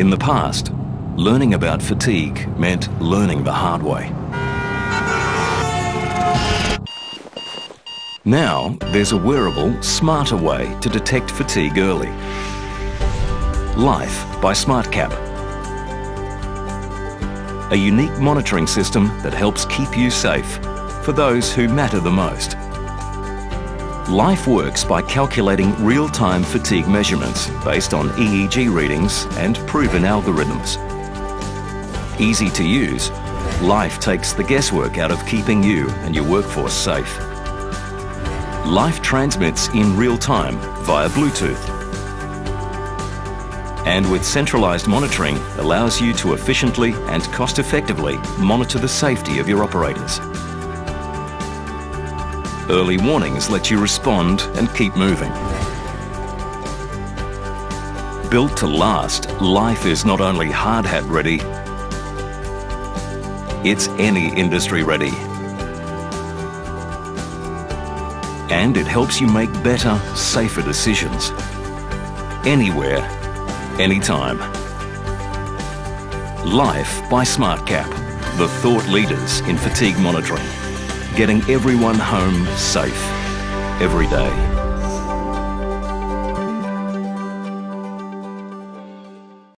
In the past, learning about fatigue meant learning the hard way. Now, there's a wearable, smarter way to detect fatigue early. Life by SmartCap. A unique monitoring system that helps keep you safe for those who matter the most. Life works by calculating real-time fatigue measurements based on EEG readings and proven algorithms. Easy to use, Life takes the guesswork out of keeping you and your workforce safe. Life transmits in real time via Bluetooth. And with centralised monitoring, allows you to efficiently and cost effectively monitor the safety of your operators. Early warnings let you respond and keep moving. Built to last, Life is not only hard hat ready, it's any industry ready. And it helps you make better, safer decisions. Anywhere, anytime. Life by SmartCap, the thought leaders in fatigue monitoring. Getting everyone home safe every day.